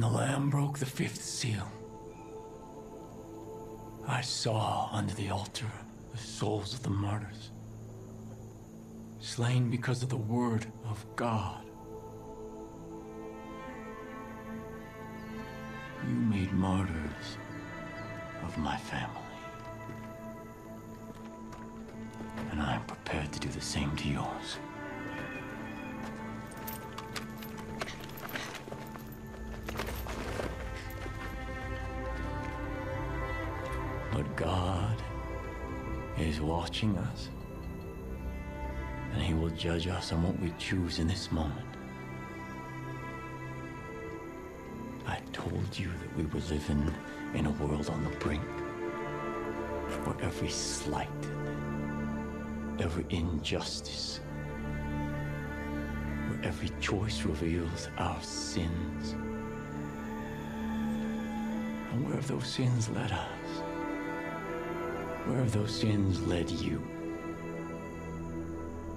the Lamb broke the fifth seal, I saw under the altar the souls of the martyrs, slain because of the word of God. You made martyrs of my family. And I am prepared to do the same to yours. God is watching us. And He will judge us on what we choose in this moment. I told you that we were living in a world on the brink where every slight, every injustice, where every choice reveals our sins. And where have those sins led us? Where have those sins led you?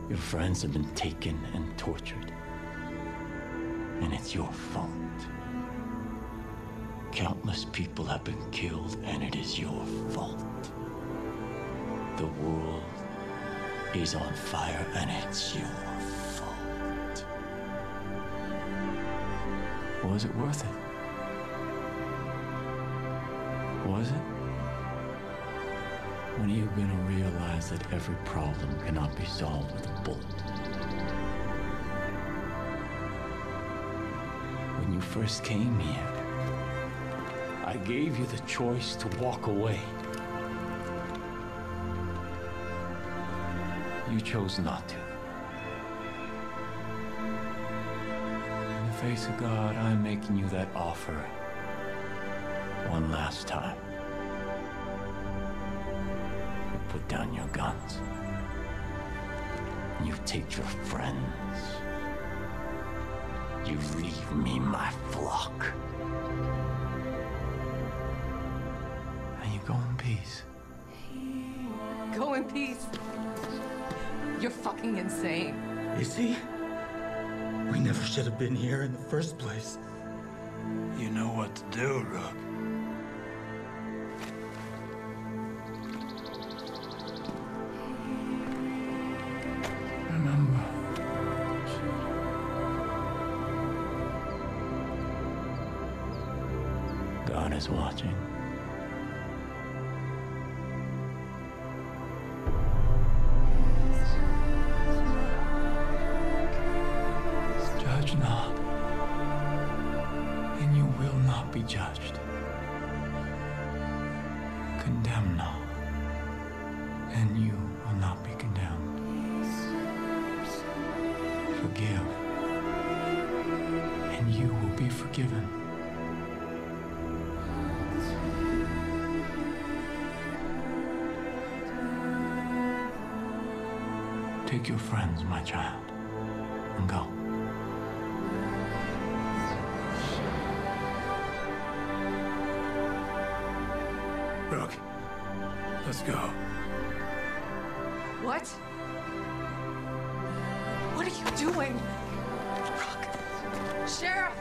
Your friends have been taken and tortured. And it's your fault. Countless people have been killed, and it is your fault. The world is on fire, and it's your fault. Was it worth it? Was it? When are you gonna realize that every problem cannot be solved with a bullet? When you first came here, I gave you the choice to walk away. You chose not to. In the face of God, I'm making you that offer one last time. Put down your guns. You take your friends. You leave me my flock. And you go in peace. Go in peace. You're fucking insane. Is he? We never should have been here in the first place. You know what to do, Rook. God is watching. Judge not, and you will not be judged. Condemn not, and you will not be condemned. Forgive, Take your friends, my child, and go. Rook, let's go. What? What are you doing? Rook. Sheriff,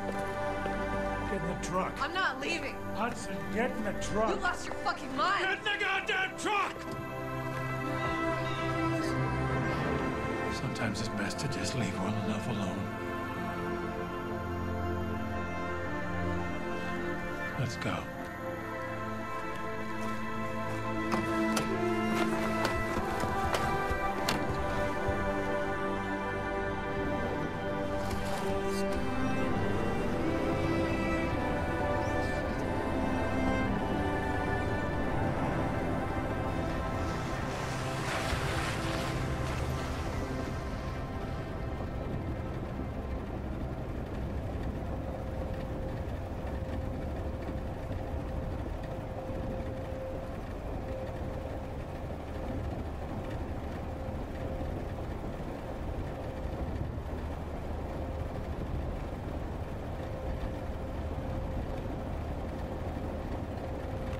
Get in the truck. I'm not leaving. Hudson, get in the truck. You lost your fucking mind. Get in the goddamn truck! Sometimes it's best to just leave well enough alone. Let's go.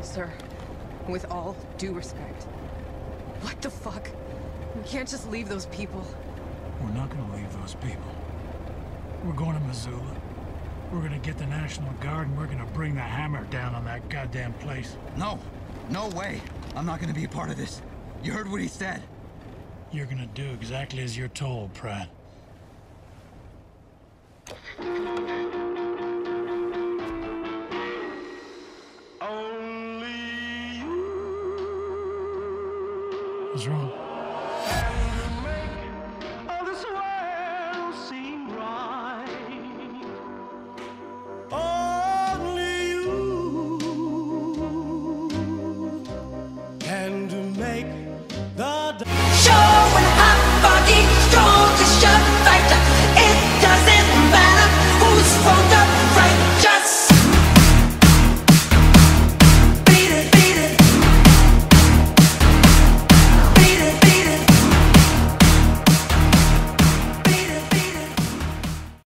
Sir, with all due respect, what the fuck? We can't just leave those people. We're not gonna leave those people. We're going to Missoula. We're gonna get the National Guard and we're gonna bring the hammer down on that goddamn place. No, no way. I'm not gonna be a part of this. You heard what he said. You're gonna do exactly as you're told, Pratt. What's wrong?